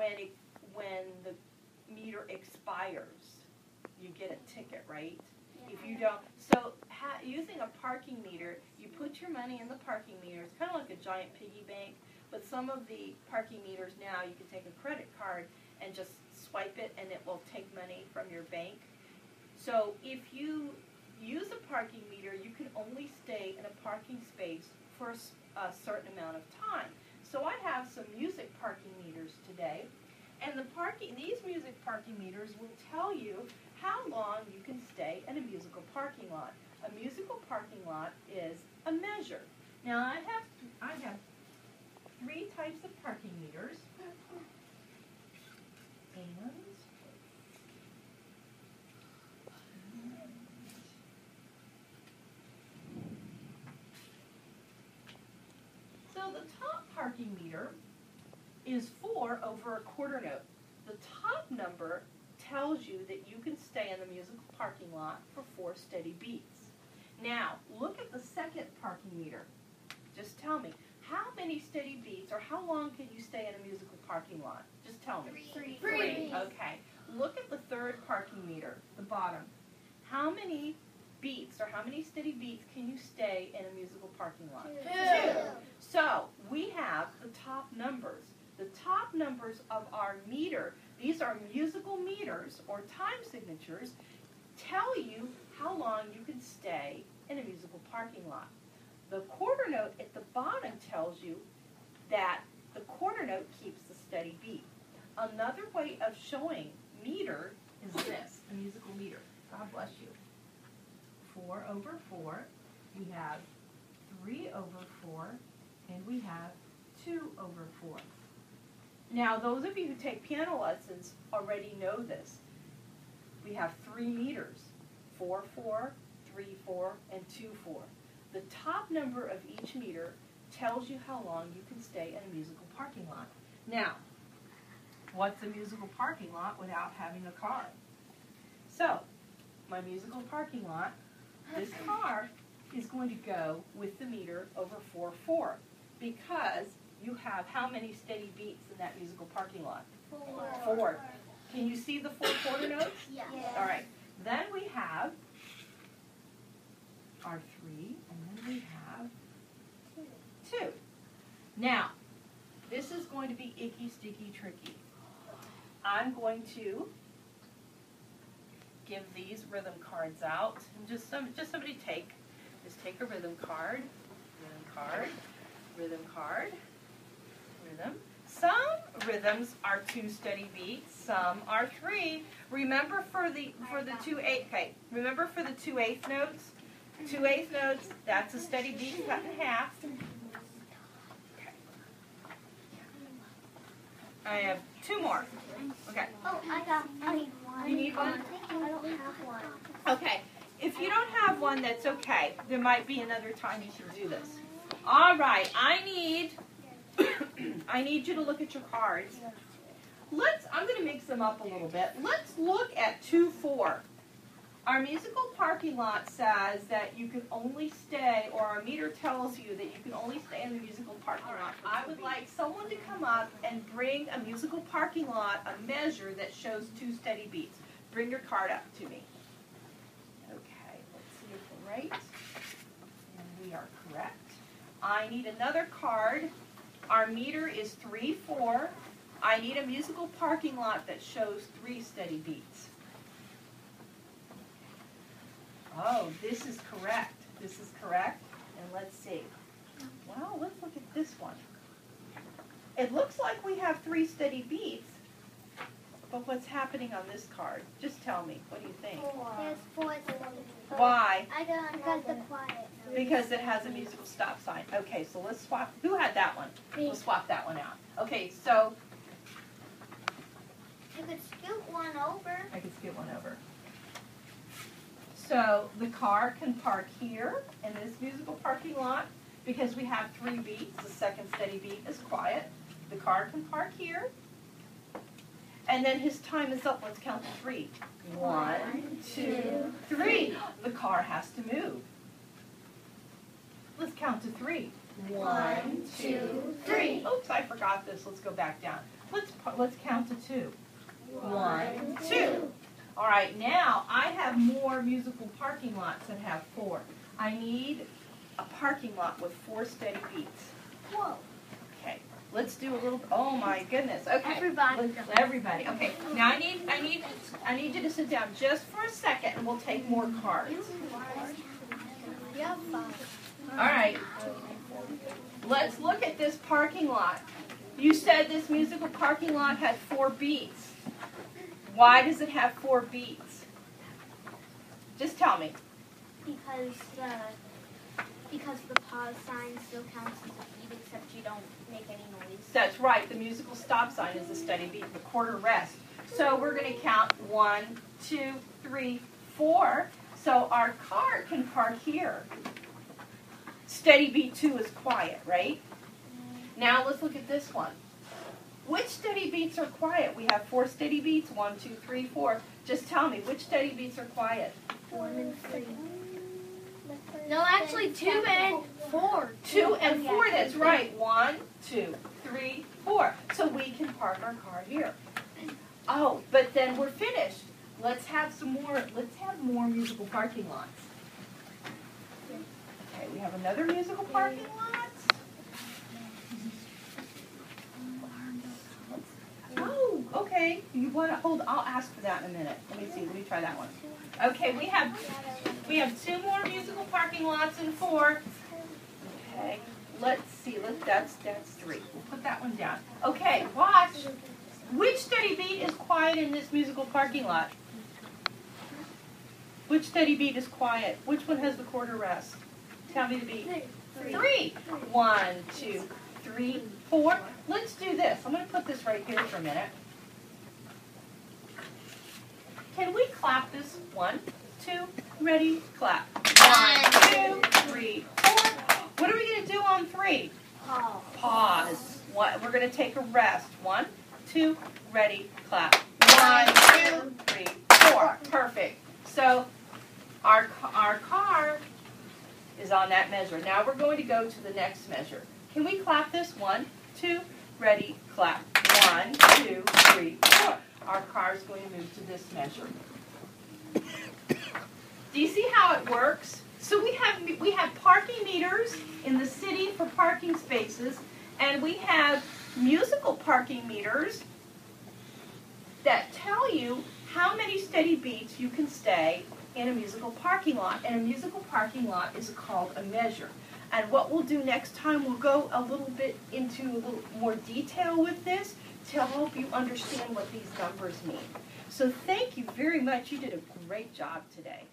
when it, when the meter expires, you get a ticket, right? If you don't, so ha- using a parking meter, you put your money in the parking meter. It's kind of like a giant piggy bank, but some of the parking meters now you can take a credit card and just swipe it, and it will take money from your bank. So if you use a parking meter, you can only stay in a parking space for a certain amount of time. So I have some music parking meters today, and the parking these music parking meters will tell you how long you can stay in a musical parking lot. A musical parking lot is a measure. Now I have I have three types of parking meters. And So the top parking meter is four over a quarter note. The top number tells you that you can stay in the musical parking lot for four steady beats. Now, look at the second parking meter. Just tell me, how many steady beats or how long can you stay in a musical parking lot? Just tell me. Three. Three. Okay. Look at the third parking meter, the bottom. How many beats or how many steady beats can you stay in a musical parking lot? Two. So we have the top numbers. The top numbers of our meter, these are musical meters or time signatures, tell you how long you can stay in a musical parking lot. The quarter note at the bottom tells you that the quarter note keeps the steady beat. Another way of showing meter is this, a musical meter. God bless you. Four over four, we have three over four, and we have two over four. Now, those of you who take piano lessons already know this. We have three meters, four, four, three, four, and two, four. The top number of each meter tells you how long you can stay in a musical parking lot. Now, what's a musical parking lot without having a car? So, my musical parking lot, this car is going to go with the meter over 4 4 because you have how many steady beats in that musical parking lot? Four. Four. Can you see the four quarter notes? Yeah. All right. Then we have our three, and then we have two. Now, this is going to be icky, sticky, tricky. I'm going to give these rhythm cards out. And just some, just somebody take, just take a rhythm card, rhythm card, rhythm card, rhythm. Some rhythms are two steady beats, some are three. Remember for the for the two eighth okay, remember for the two eighth notes? Two eighth notes, that's a steady beat cut in half. I have two more. Okay. Oh, I got. I need one. You need one? I don't have one. Okay. If you don't have one, that's okay. There might be another time you can do this. All right. I need I need you to look at your cards. Let's I'm going to mix them up a little bit. Let's look at 2 4. Our musical parking lot says that you can only stay, or our meter tells you that you can only stay in the musical parking lot. I would like someone to come up and bring a musical parking lot, a measure that shows two steady beats. Bring your card up to me. Okay, let's see if we're right. And we are correct. I need another card. Our meter is 3 4. I need a musical parking lot that shows three steady beats. Oh, this is correct. This is correct. And let's see. Well, let's look at this one. It looks like we have three steady beats, but what's happening on this card? Just tell me. What do you think? There's four. Why? I got because the quiet. Because it has a musical stop sign. Okay, so let's swap. Who had that one? We'll swap that one out. Okay, so You could scoot one over. I could skip one over. So the car can park here in this musical parking lot because we have three beats. The second steady beat is quiet. The car can park here. And then his time is up. Let's count to three. One, two, three. The car has to move. Let's count to three. One, two, three. Oops, I forgot this. Let's go back down. Let's let's count to two. One, two. All right, now I have more musical parking lots that have four. I need a parking lot with four steady beats. Whoa. Okay, let's do a little. Oh my goodness. Okay. Everybody Let's- Everybody. Okay. Now I need I need I need you to sit down just for a second, and we'll take more cards. All right. Let's look at this parking lot. You said this musical parking lot had four beats. Why does it have four beats? Just tell me. Because the because the pause sign still counts as a beat, except you don't make any noise. That's right. The musical stop sign is a steady beat, the quarter rest. So we're going to count one, two, three, four. So our car can park here. Steady beat two is quiet, right? Mm. Now let's look at this one. Which steady beats are quiet? We have four steady beats. One, two, three, four. Just tell me which steady beats are quiet. One and three. No, actually, two and four. Two and four. That's right. One, two, three, four. So we can park our car here. Oh, but then we're finished. Let's have some more. Let's have more musical parking lots. Okay, we have another musical parking lot. Oh, okay. You want to hold? I'll ask for that in a minute. Let me see. Let me try that one. Okay, we have we have two more musical parking lots and four. Okay, let's see. Let that's that's three. We'll put that one down. Okay, watch. Which steady beat is quiet in this musical parking lot? Which steady beat is quiet? Which one has the quarter rest? Tell me the beat. Three. One, two, three, four. Let's do this. I'm going to put this right here for a minute. Can we clap this? One, two, ready, clap. One, two, three, four. What are we going to do on three? Pause. Pause. We're going to take a rest. One, two, ready, clap. One, two, three, four. Perfect. So our our car is on that measure. Now we're going to go to the next measure. Can we clap this? One, two, ready, clap. One, two, three, four. Our car is going to move to this measure. Do you see how it works? So we have we have parking meters in the city for parking spaces, and we have musical parking meters that tell you how many steady beats you can stay in a musical parking lot. And a musical parking lot is called a measure. And what we'll do next time, we'll go a little bit into a little more detail with this to help you understand what these numbers mean. So thank you very much. You did a great job today.